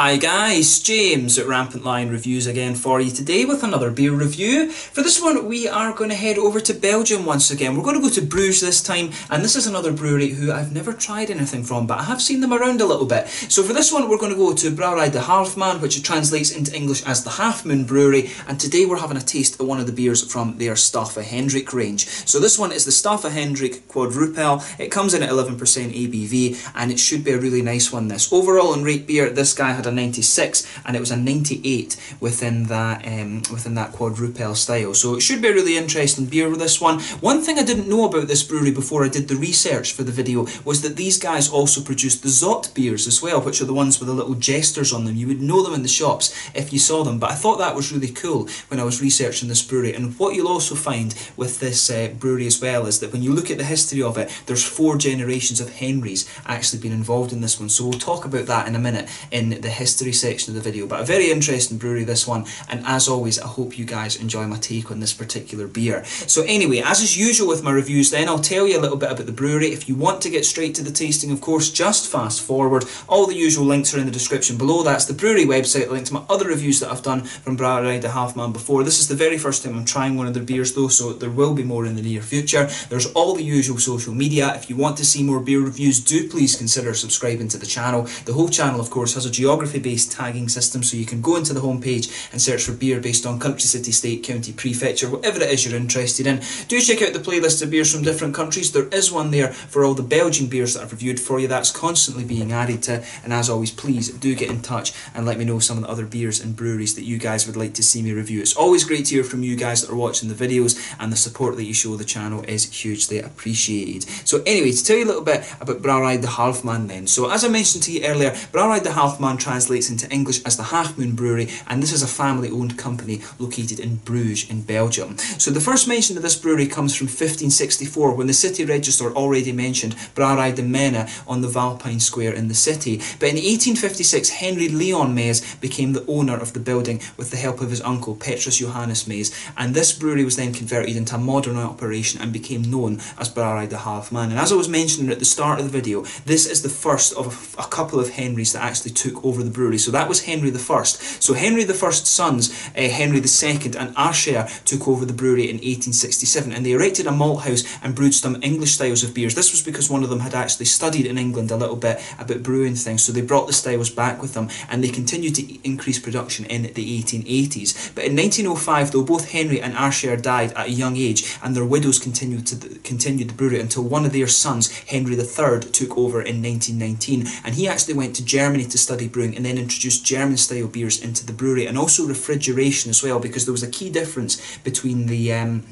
Hi guys, James at Rampant Lion Reviews again for you today with another beer review. For this one, we are going to head over to Belgium once again. We're going to go to Bruges this time, and this is another brewery who I've never tried anything from, but I have seen them around a little bit. So for this one, we're going to go to Brouwerij de Halve Maan, which translates into English as the Half Moon Brewery, and today we're having a taste of one of the beers from their Straffe Hendrik range. So this one is the Straffe Hendrik Quadrupel. It comes in at 11% ABV, and it should be a really nice one. This overall in RateBeer, this guy had a 96 and it was a 98 within that um, within that quadrupel style. So it should be a really interesting beer with this one. One thing I didn't know about this brewery before I did the research for the video was that these guys also produce the Zot beers as well, which are the ones with the little jesters on them. You would know them in the shops if you saw them, but I thought that was really cool when I was researching this brewery. And what you'll also find with this uh, brewery as well is that when you look at the history of it, there's four generations of Henrys actually been involved in this one. So we'll talk about that in a minute in the history section of the video. But a very interesting brewery, this one. And as always, I hope you guys enjoy my take on this particular beer. So anyway, as is usual with my reviews then, I'll tell you a little bit about the brewery. If you want to get straight to the tasting, of course, just fast forward. All the usual links are in the description below. That's the brewery website, link to my other reviews that I've done from Brouwerij de Halve Maan before. This is the very first time I'm trying one of their beers though, so there will be more in the near future. There's all the usual social media. If you want to see more beer reviews, do please consider subscribing to the channel. The whole channel, of course, has a geography-based tagging system, so you can go into the homepage and search for beer based on country, city, state, county, prefecture, whatever it is you're interested in. Do check out the playlist of beers from different countries. There is one there for all the Belgian beers that I've reviewed for you. That's constantly being added to. And as always, please do get in touch and let me know some of the other beers and breweries that you guys would like to see me review. It's always great to hear from you guys that are watching the videos, and the support that you show the channel is hugely appreciated. So anyway, to tell you a little bit about Brouwerij de Halve Maan then. So as I mentioned to you earlier, Brouwerij de Halve Maan translates into English as the Half Moon Brewery, and this is a family owned company located in Bruges in Belgium. So the first mention of this brewery comes from 1564 when the city register already mentioned Brouwerij de Menne on the Valpine Square in the city. But in 1856, Henry Leon Maes became the owner of the building with the help of his uncle Petrus Johannes Maes, and this brewery was then converted into a modern operation and became known as Brouwerij de Halve Maan. And as I was mentioning at the start of the video, this is the first of a, a couple of Henrys that actually took over the brewery. So that was Henry I. So Henry I's sons, uh, Henry II and Achaire, took over the brewery in 1867 and they erected a malt house and brewed some English styles of beers. This was because one of them had actually studied in England a little bit about brewing things, so they brought the styles back with them and they continued to increase production in the 1880s. But in 1905, though, both Henry and Achaire died at a young age and their widows continued to the, continued the brewery until one of their sons, Henry III, took over in 1919 and he actually went to Germany to study brewing and then introduced German style beers into the brewery and also refrigeration as well because there was a key difference between the um,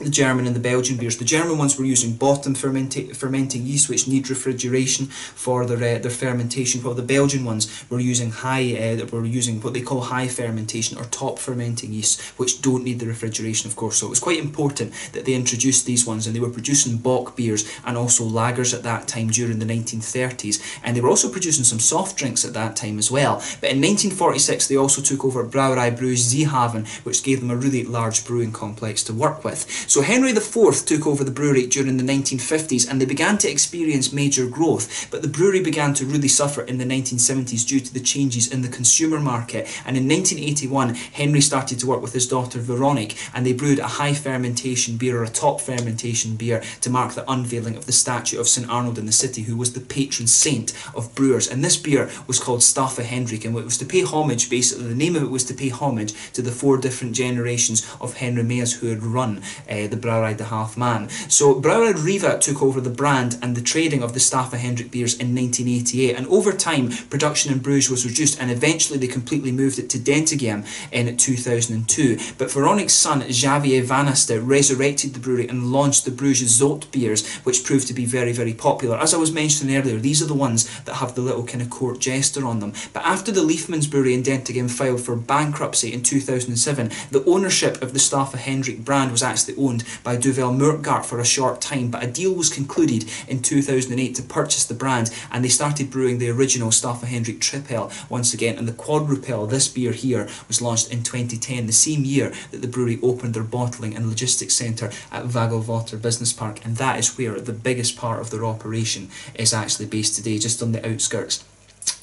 the German and the Belgian beers. The German ones were using bottom fermenta fermenting yeast, which need refrigeration for their uh, their fermentation. While the Belgian ones were using high, uh, were using what they call high fermentation or top fermenting yeast, which don't need the refrigeration, of course. So it was quite important that they introduced these ones, and they were producing bock beers and also lagers at that time during the 1930s, and they were also producing some soft drinks at that time as well. But in 1946, they also took over Brouwerij Bruges Zeehaven, which gave them a really large brewing complex to work with. So Henry IV took over the brewery during the 1950s and they began to experience major growth, but the brewery began to really suffer in the 1970s due to the changes in the consumer market. And in 1981, Henry started to work with his daughter Veronique and they brewed a high fermentation beer or a top fermentation beer to mark the unveiling of the statue of St Arnold in the city, who was the patron saint of brewers. And this beer was called Straffe Hendrik and it was to pay homage, basically, the name of it was to pay homage to the four different generations of Henry Maes who had run uh, the Brouwerij de Halve Maan. So Brouwerij Riva took over the brand and the trading of the Straffe Hendrik beers in 1988 and over time production in Bruges was reduced and eventually they completely moved it to Dentegem in 2002. But Veronique's son Xavier Vanneste resurrected the brewery and launched the Bruges Zot beers which proved to be very very popular. As I was mentioning earlier these are the ones that have the little kind of court jester on them. But after the Liefmans brewery in Dentegem filed for bankruptcy in 2007 the ownership of the Straffe Hendrik brand was actually owned owned by Duvel Moortgat for a short time, but a deal was concluded in 2008 to purchase the brand, and they started brewing the original Straffe Hendrik Tripel once again. And the Quadrupel, this beer here, was launched in 2010, the same year that the brewery opened their bottling and logistics centre at Waggelwater Business Park, and that is where the biggest part of their operation is actually based today, just on the outskirts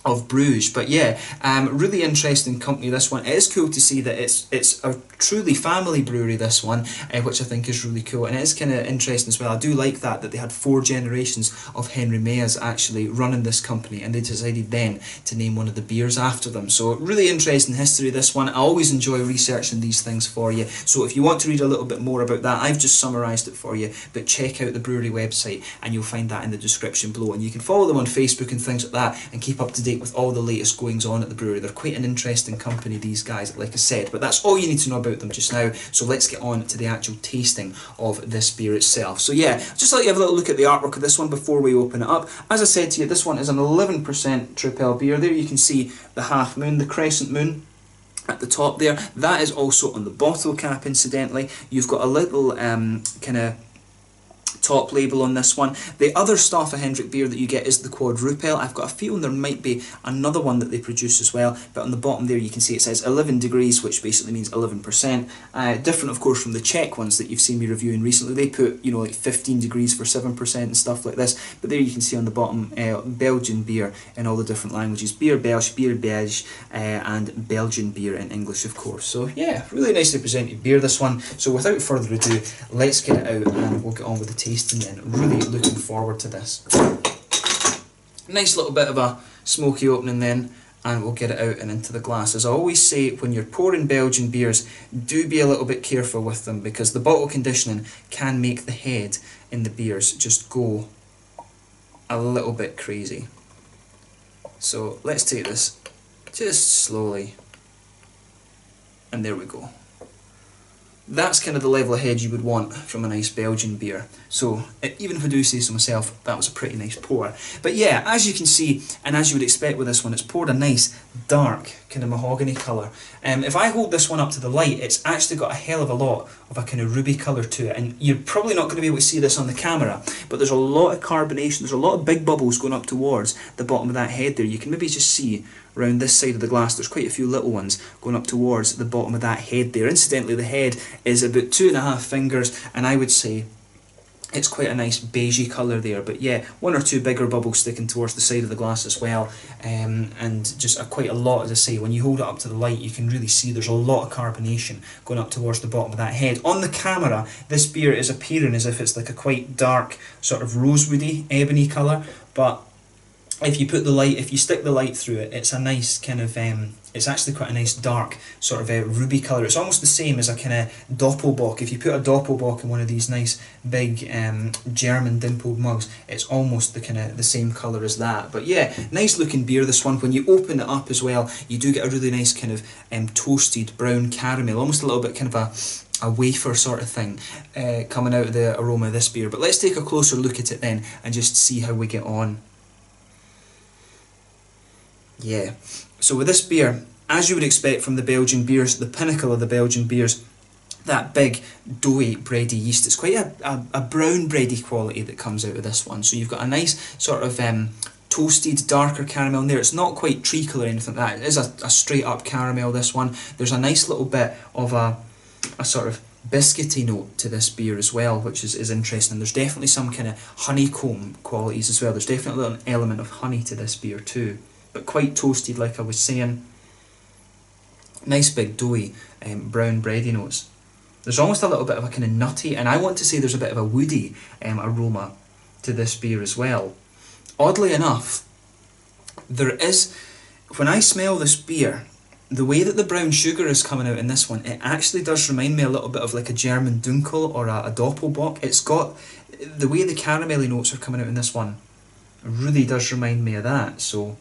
of Bruges. But yeah, um, really interesting company. This one. It is cool to see that it's it's a truly family brewery. This one, uh, which I think is really cool, and it is kind of interesting as well. I do like that that they had four generations of Henry Maes actually running this company, and they decided then to name one of the beers after them. So really interesting history. This one. I always enjoy researching these things for you. So if you want to read a little bit more about that, I've just summarised it for you. But check out the brewery website, and you'll find that in the description below. And you can follow them on Facebook and things like that, and keep up to date with all the latest goings on at the brewery. They're quite an interesting company, these guys, like I said. But that's all you need to know about them just now. So let's get on to the actual tasting of this beer itself. So yeah, just let you have a little look at the artwork of this one before we open it up. As I said to you, this one is an 11% Tripel beer. There you can see the half moon, the crescent moon at the top there. That is also on the bottle cap, incidentally. You've got a little um, kind of top label on this one. The other Straffe Hendrik beer that you get is the quadruple. I've got a feeling there might be another one that they produce as well, but on the bottom there you can see it says 11 degrees, which basically means 11%. Uh, different, of course, from the Czech ones that you've seen me reviewing recently. They put, you know, like 15 degrees for 7% and stuff like this, but there you can see on the bottom uh, Belgian beer in all the different languages. Beer Belge, Beer Belge, uh, and Belgian beer in English, of course. So yeah, really nicely presented beer, this one. So without further ado, let's get it out and we'll get on with the taste tasting then. Really looking forward to this. Nice little bit of a smoky opening then and we'll get it out and into the glass. As I always say, when you're pouring Belgian beers, do be a little bit careful with them because the bottle conditioning can make the head in the beers just go a little bit crazy. So let's take this just slowly and there we go that's kind of the level of head you would want from a nice Belgian beer. So even if I do say so myself, that was a pretty nice pour. But yeah, as you can see, and as you would expect with this one, it's poured a nice dark kind of mahogany colour. Um, if I hold this one up to the light, it's actually got a hell of a lot of a kind of ruby colour to it. And you're probably not going to be able to see this on the camera, but there's a lot of carbonation, there's a lot of big bubbles going up towards the bottom of that head there. You can maybe just see around this side of the glass, there's quite a few little ones going up towards the bottom of that head there. Incidentally, the head is about two and a half fingers, and I would say it's quite a nice beigey colour there but yeah one or two bigger bubbles sticking towards the side of the glass as well um, and just a, quite a lot as I say when you hold it up to the light you can really see there's a lot of carbonation going up towards the bottom of that head on the camera this beer is appearing as if it's like a quite dark sort of rosewoody ebony colour but if you put the light, if you stick the light through it, it's a nice kind of, um, it's actually quite a nice dark sort of a ruby colour. It's almost the same as a kind of Doppelbock. If you put a Doppelbock in one of these nice big um, German dimpled mugs, it's almost the kind of the same colour as that. But yeah, nice looking beer this one. When you open it up as well, you do get a really nice kind of um, toasted brown caramel, almost a little bit kind of a a wafer sort of thing uh, coming out of the aroma of this beer. But let's take a closer look at it then and just see how we get on. Yeah. So with this beer, as you would expect from the Belgian beers, the pinnacle of the Belgian beers, that big doughy bready yeast. It's quite a, a, a, brown bready quality that comes out of this one. So you've got a nice sort of um, toasted darker caramel in there. It's not quite treacle or anything like that. It is a, a straight up caramel this one. There's a nice little bit of a, a sort of biscuity note to this beer as well, which is, is interesting. There's definitely some kind of honeycomb qualities as well. There's definitely an element of honey to this beer too but quite toasted like I was saying. Nice big doughy um, brown bready notes. There's almost a little bit of a kind of nutty, and I want to say there's a bit of a woody um, aroma to this beer as well. Oddly enough, there is, when I smell this beer, the way that the brown sugar is coming out in this one, it actually does remind me a little bit of like a German Dunkel or a, a Doppelbock. It's got, the way the caramelly notes are coming out in this one, really does remind me of that. So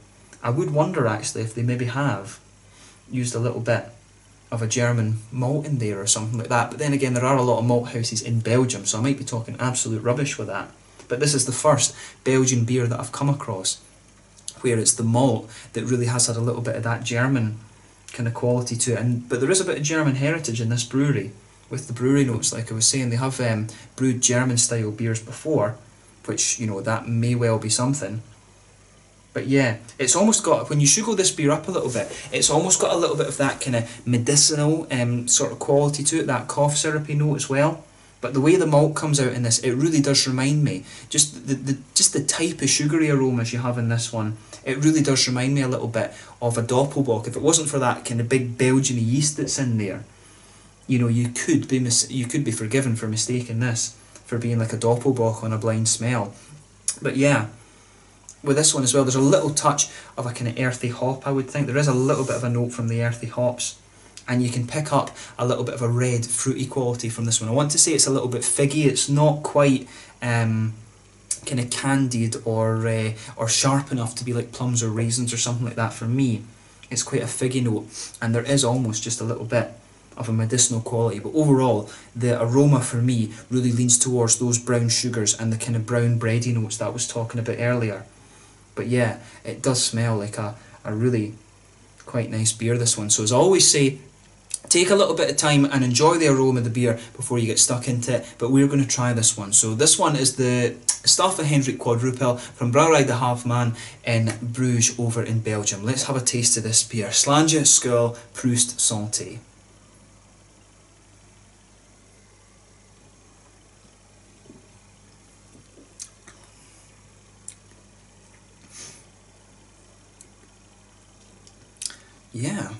I would wonder actually if they maybe have used a little bit of a German malt in there or something like that. But then again, there are a lot of malt houses in Belgium, so I might be talking absolute rubbish with that. But this is the first Belgian beer that I've come across where it's the malt that really has had a little bit of that German kind of quality to it. And but there is a bit of German heritage in this brewery with the brewery notes. Like I was saying, they have um, brewed German style beers before, which you know that may well be something. But yeah, it's almost got, when you sugar this beer up a little bit, it's almost got a little bit of that kind of medicinal um, sort of quality to it, that cough syrupy note as well. But the way the malt comes out in this, it really does remind me just the, the just the type of sugary aromas you have in this one. It really does remind me a little bit of a doppelbock. If it wasn't for that kind of big Belgian yeast that's in there, you know, you could be mis- you could be forgiven for mistaking this for being like a doppelbock on a blind smell. But yeah, with this one as well, there's a little touch of a kind of earthy hop. I would think there is a little bit of a note from the earthy hops and you can pick up a little bit of a red fruity quality from this one. I want to say it's a little bit figgy. It's not quite um, kind of candied or uh, or sharp enough to be like plums or raisins or something like that. For me, it's quite a figgy note, and there is almost just a little bit of a medicinal quality. But overall, the aroma for me really leans towards those brown sugars and the kind of brown bready notes that I was talking about earlier. But yeah, it does smell like a, a really quite nice beer, this one. So as I always say, Take a little bit of time and enjoy the aroma of the beer before you get stuck into it, but we're going to try this one. So this one is the Straffe Hendrik Quadrupel from Brouwerij de Halve Maan in Bruges over in Belgium. Let's have a taste of this beer. Slange Skull Prost Santé. Yeah.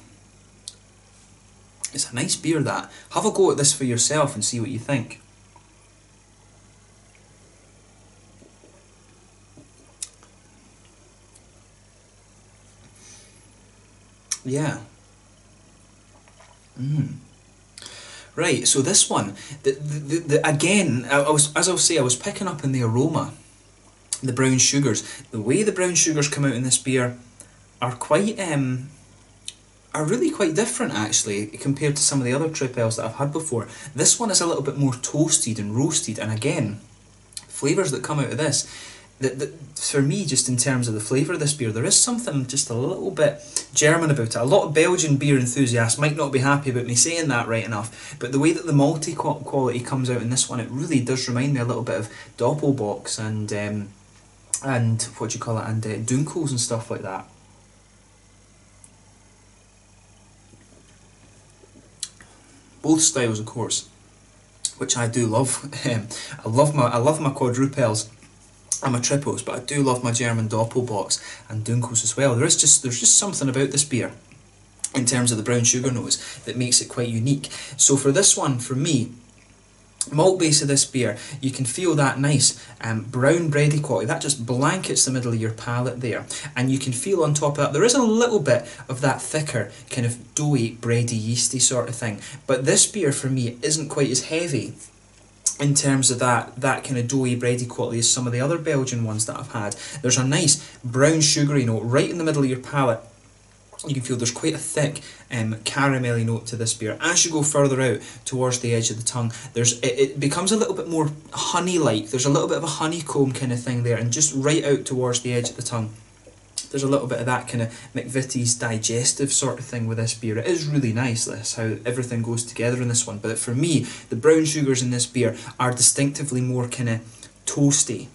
It's a nice beer that. Have a go at this for yourself and see what you think. Yeah. Mm. Right, so this one, the, the, the, again, I, I was as I was saying, I was picking up in the aroma, the brown sugars. The way the brown sugars come out in this beer are quite um, are really quite different actually compared to some of the other tripels that I've had before. This one is a little bit more toasted and roasted, and again, flavours that come out of this. That, that for me, just in terms of the flavour of this beer, there is something just a little bit German about it. A lot of Belgian beer enthusiasts might not be happy about me saying that right enough, but the way that the malty quality comes out in this one, it really does remind me a little bit of Doppelbocks and um, and what do you call it, and uh, Dunkels and stuff like that. Both styles, of course, which I do love. Um, I love my I love my quadruples and my triples, but I do love my German Doppelbocks and Dunkels as well. There is just there's just something about this beer in terms of the brown sugar notes that makes it quite unique. So for this one, for me, malt base of this beer, you can feel that nice um, brown bready quality. That just blankets the middle of your palate there. And you can feel on top of that, there is a little bit of that thicker, kind of doughy, bready, yeasty sort of thing. But this beer, for me, isn't quite as heavy in terms of that that kind of doughy bready quality as some of the other Belgian ones that I've had. There's a nice brown sugary note right in the middle of your palate you can feel there's quite a thick um, caramelly note to this beer. As you go further out towards the edge of the tongue, there's it, it becomes a little bit more honey-like. There's a little bit of a honeycomb kind of thing there, and just right out towards the edge of the tongue, there's a little bit of that kind of McVitie's digestive sort of thing with this beer. It is really nice, this, how everything goes together in this one. But for me, the brown sugars in this beer are distinctively more kind of toasty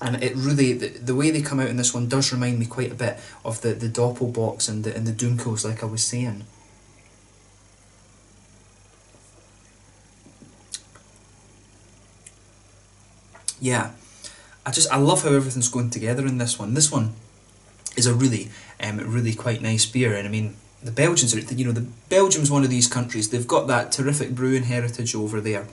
and it really the, the way they come out in this one does remind me quite a bit of the the Doppelbocks and the and the Dunkels, like I was saying. Yeah, I just I love how everything's going together in this one. This one is a really um really quite nice beer, and I mean the Belgians are you know the Belgium's one of these countries. They've got that terrific brewing heritage over there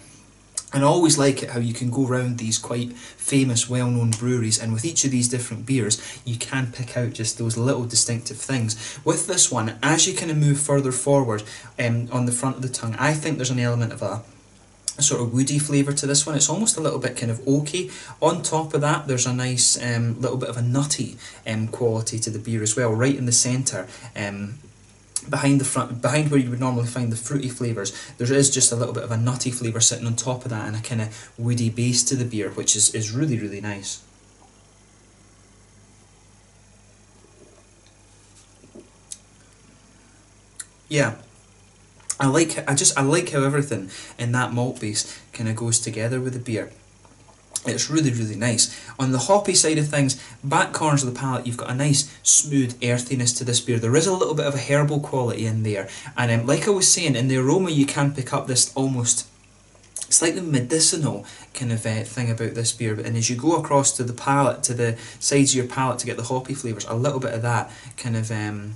and I always like it how you can go around these quite famous, well known breweries, and with each of these different beers, you can pick out just those little distinctive things. With this one, as you kind of move further forward um, on the front of the tongue, I think there's an element of a a sort of woody flavour to this one. It's almost a little bit kind of oaky. On top of that, there's a nice um, little bit of a nutty um, quality to the beer as well, right in the centre. Um, behind the front, behind where you would normally find the fruity flavours, there is just a little bit of a nutty flavour sitting on top of that and a kind of woody base to the beer, which is, is really, really nice. Yeah, I like I just I like how everything in that malt base kind of goes together with the beer. It's really, really nice. On the hoppy side of things, back corners of the palate, you've got a nice, smooth earthiness to this beer. There is a little bit of a herbal quality in there. And um, like I was saying, in the aroma, you can pick up this almost slightly medicinal kind of uh, thing about this beer. And as you go across to the palate, to the sides of your palate to get the hoppy flavours, a little bit of that kind of um,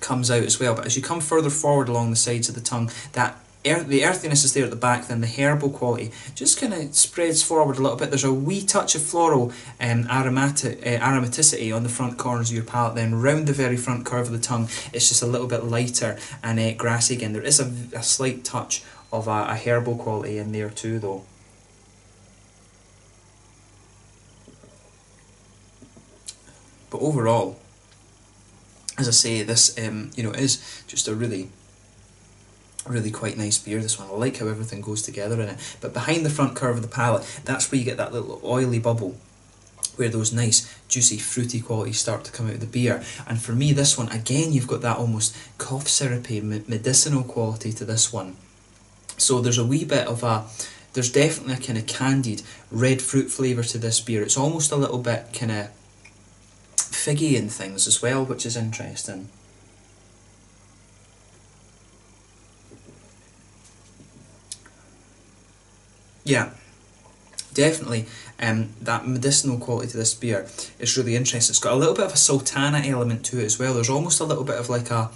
comes out as well. But as you come further forward along the sides of the tongue, that earth, the earthiness is there at the back, then the herbal quality just kind of spreads forward a little bit. There's a wee touch of floral um, aromatic, uh, aromaticity on the front corners of your palate, then round the very front curve of the tongue, it's just a little bit lighter and uh, grassy again. There is a, a slight touch of a, a herbal quality in there too, though. But overall, as I say, this um, you know is just a really really quite nice beer this one. I like how everything goes together in it. But behind the front curve of the palate, that's where you get that little oily bubble where those nice juicy fruity qualities start to come out of the beer. And for me this one, again you've got that almost cough syrupy medicinal quality to this one. So there's a wee bit of a there's definitely a kind of candied red fruit flavour to this beer. It's almost a little bit kind of figgy and things as well, which is interesting. Yeah, definitely um, that medicinal quality to this beer is really interesting. It's got a little bit of a sultana element to it as well. There's almost a little bit of like a,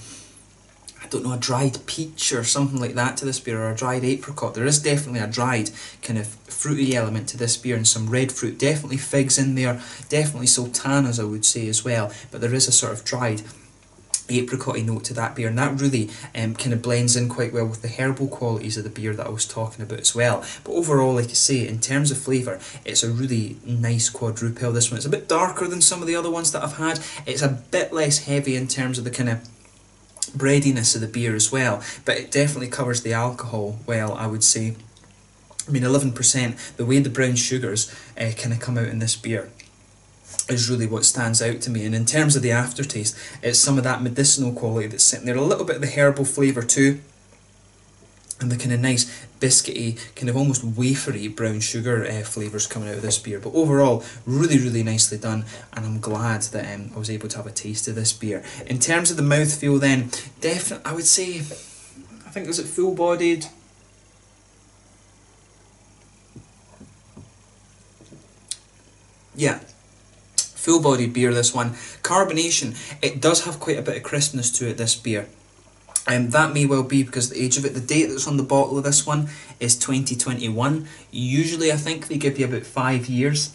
I don't know, a dried peach or something like that to this beer, or a dried apricot. There is definitely a dried kind of fruity element to this beer and some red fruit. Definitely figs in there, definitely sultanas I would say as well, but there is a sort of dried apricot note to that beer. And that really um, kind of blends in quite well with the herbal qualities of the beer that I was talking about as well. But overall like I say in terms of flavour it's a really nice quadruple this one it's a bit darker than some of the other ones that I've had. It's a bit less heavy in terms of the kind of breadiness of the beer as well but it definitely covers the alcohol well I would say. I mean 11% the way the brown sugars uh, kind of come out in this beer is really what stands out to me. And in terms of the aftertaste, it's some of that medicinal quality that's sitting there, a little bit of the herbal flavour too, and the kind of nice biscuity, kind of almost wafery brown sugar uh, flavours coming out of this beer. But overall, really, really nicely done, and I'm glad that um, I was able to have a taste of this beer. In terms of the mouthfeel, then, definitely, I would say, I think, is it full bodied? Yeah, full bodied beer this one. Carbonation, it does have quite a bit of crispness to it, this beer. Um, that may well be because the age of it. The date that's on the bottle of this one is 2021. Usually I think they give you about five years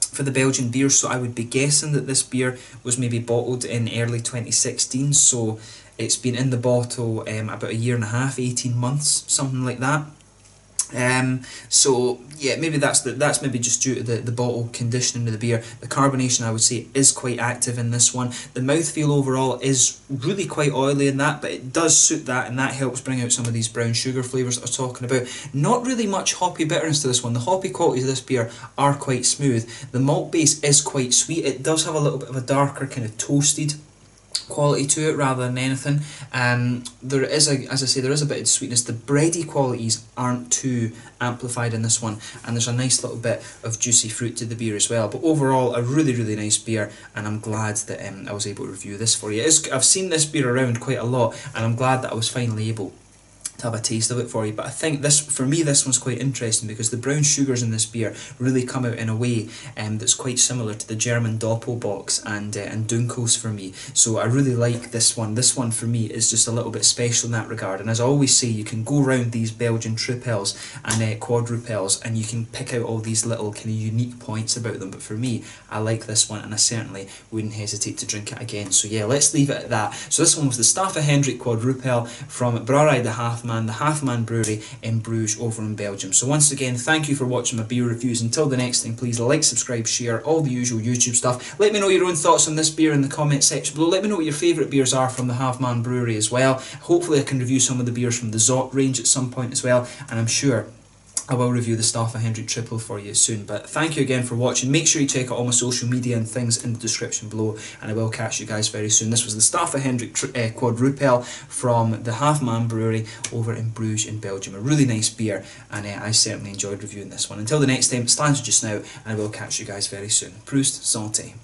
for the Belgian beer, so I would be guessing that this beer was maybe bottled in early 2016, so it's been in the bottle um, about a year and a half, 18 months, something like that. Um, so yeah, maybe that's the, that's maybe just due to the, the bottle conditioning of the beer. The carbonation I would say is quite active in this one. The mouthfeel overall is really quite oily in that, but it does suit that and that helps bring out some of these brown sugar flavours that I was talking about. Not really much hoppy bitterness to this one. The hoppy qualities of this beer are quite smooth. The malt base is quite sweet. It does have a little bit of a darker kind of toasted quality to it rather than anything. Um, there is a, as I say, there is a bit of sweetness. The bready qualities aren't too amplified in this one, and there's a nice little bit of juicy fruit to the beer as well. But overall, a really really nice beer, and I'm glad that um, I was able to review this for you. I've seen this beer around quite a lot, and I'm glad that I was finally able to have a taste of it for you. But I think this, for me, this one's quite interesting because the brown sugars in this beer really come out in a way um, that's quite similar to the German Doppelbocks and uh, and Dunkels for me. So I really like this one. This one for me is just a little bit special in that regard. And as I always say, you can go around these Belgian tripels and uh, quadrupels and you can pick out all these little kind of unique points about them. But for me, I like this one and I certainly wouldn't hesitate to drink it again. So yeah, let's leave it at that. So this one was the Straffe Hendrik quadrupel from Brouwerij de Halve Maan The Halve Maan Brewery in Bruges over in Belgium. So once again, thank you for watching my beer reviews. Until the next thing, please like, subscribe, share, all the usual YouTube stuff. Let me know your own thoughts on this beer in the comment section below. Let me know what your favourite beers are from the Halve Maan Brewery as well. Hopefully I can review some of the beers from the Zot range at some point as well, and I'm sure I will review the Straffe Hendrik Tripel for you soon. But thank you again for watching. Make sure you check out all my social media and things in the description below, and I will catch you guys very soon. This was the Straffe Hendrik tri- uh, Quadrupel from the Halve Maan Brewery over in Bruges in Belgium. A really nice beer, and uh, I certainly enjoyed reviewing this one. Until the next time, stands just now, and I will catch you guys very soon. Prost Santé.